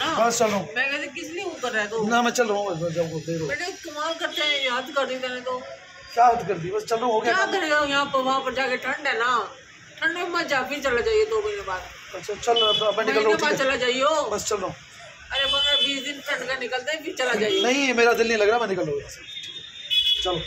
ना। बस चलो। मैं किस लिए वो कर रहा है तो? ना मैं चल रहा हूँ जब देर बेटे कमाल करते हैं याद कर दी मैंने तो। क्या हद कर दी? बस चलो हो गया क्या करेगा यहाँ पर वहाँ पर जाके ठंड है ना। ठंड में मत जा फिर चला जाइए दो महीने बाद। अच्छा चलो मैं निकल रहा हूँ चला जाइयो। बस चलो। अरे पंद्रह बीस दिन ठंड का निकलते फिर चला जाइए। नहीं मेरा दिल नहीं लग रहा मैं निकल रहा चलो।